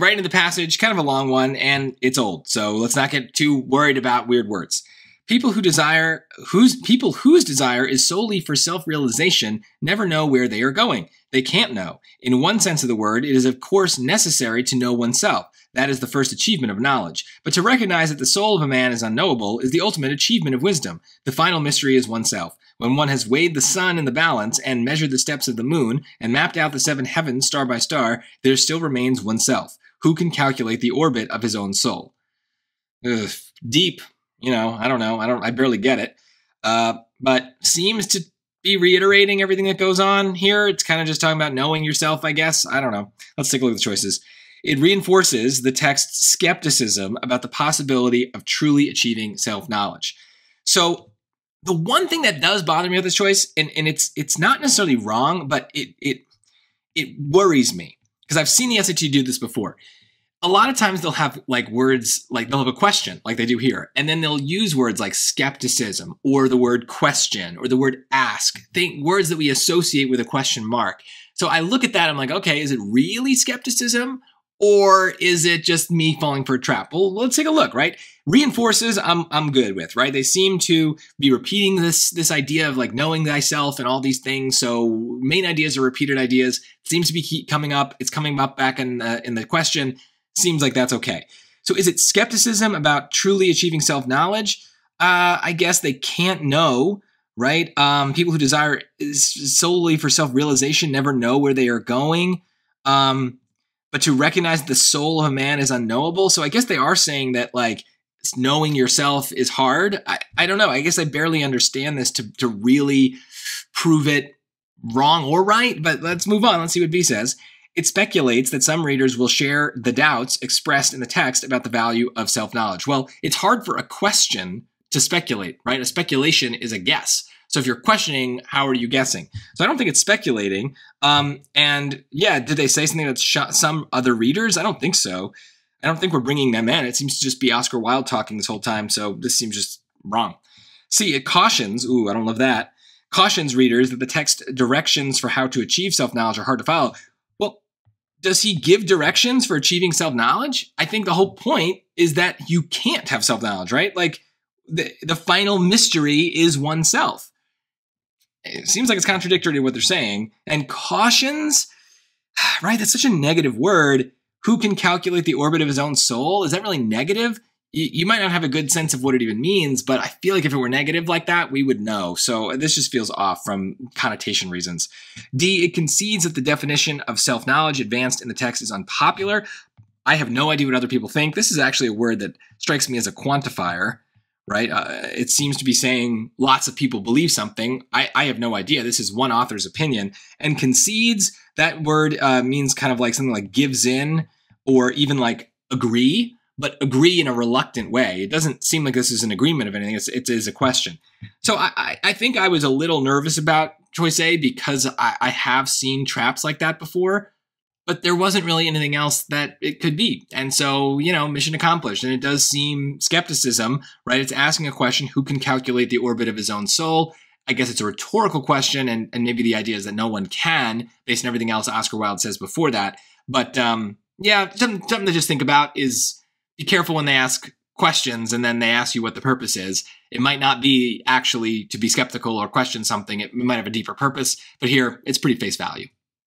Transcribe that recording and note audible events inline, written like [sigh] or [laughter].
right into the passage, kind of a long one, and it's old. So let's not get too worried about weird words. People who desire whose people whose desire is solely for self-realization never know where they are going. They can't know. In one sense of the word, it is of course necessary to know oneself. That is the first achievement of knowledge. But to recognize that the soul of a man is unknowable is the ultimate achievement of wisdom. The final mystery is oneself. When one has weighed the sun in the balance and measured the steps of the moon and mapped out the seven heavens star by star, there still remains oneself. Who can calculate the orbit of his own soul? Ugh, deep, you know, I don't know. I don't. I barely get it. Uh, but seems to be reiterating everything that goes on here. It's kind of just talking about knowing yourself, I guess. I don't know. Let's take a look at the choices. It reinforces the text's skepticism about the possibility of truly achieving self knowledge. So, the one thing that does bother me with this choice, and, and it's it's not necessarily wrong, but it it it worries me because I've seen the SAT do this before. A lot of times they'll have like words like they'll have a question like they do here and then they'll use words like skepticism or the word question or the word ask think words that we associate with a question mark. So i look at that i'm like okay is it really skepticism or is it just me falling for a trap well let's take a look right reinforces i'm i'm good with right they seem to be repeating this this idea of like knowing thyself and all these things so main ideas are repeated ideas it seems to be keep coming up it's coming up back in the, in the question seems like that's okay. So is it skepticism about truly achieving self knowledge? Uh, I guess they can't know, right? Um, people who desire solely for self realization never know where they are going. Um, but to recognize the soul of a man is unknowable. So I guess they are saying that like knowing yourself is hard. I, I don't know. I guess I barely understand this to, to really prove it wrong or right, but let's move on. Let's see what B says. It speculates that some readers will share the doubts expressed in the text about the value of self knowledge. Well, it's hard for a question to speculate, right? A speculation is a guess. So if you're questioning, how are you guessing? So I don't think it's speculating. Um, and yeah, did they say something that shot some other readers? I don't think so. I don't think we're bringing them in. It seems to just be Oscar Wilde talking this whole time. So this seems just wrong. See, it cautions. Ooh, I don't love that. Cautions readers that the text directions for how to achieve self knowledge are hard to follow Well, does he give directions for achieving self knowledge? I think the whole point is that you can't have self knowledge, right? Like the, the final mystery is oneself. It seems like it's contradictory to what they're saying. And cautions, [sighs] right? That's such a negative word. Who can calculate the orbit of his own soul? Is that really negative? you, might not have a good sense of what it even means, but I feel like if it were negative like that, we would know. So uh, this just feels off from connotation reasons. D, it concedes that the definition of self knowledge advanced in the text is unpopular. I have no idea what other people think. This is actually a word that strikes me as a quantifier, right? Uh, it seems to be saying lots of people believe something. I, I, have no idea. This is one author's opinion. And concedes, that word uh, means kind of like something like gives in or even like agree but agree in a reluctant way. It doesn't seem like this is an agreement of anything. It's, it is a question. So I, I think I was a little nervous about choice A because I, I have seen traps like that before, but there wasn't really anything else that it could be. And so, you know, mission accomplished. And it does seem skepticism, right? It's asking a question who can calculate the orbit of his own soul? I guess it's a rhetorical question, and, and maybe the idea is that no one can, based on everything else Oscar Wilde says before that. But um, yeah, something, something to just think about is be careful when they ask questions and then they ask you what the purpose is. It might not be actually to be skeptical or question something. It might have a deeper purpose, but here it's pretty face value.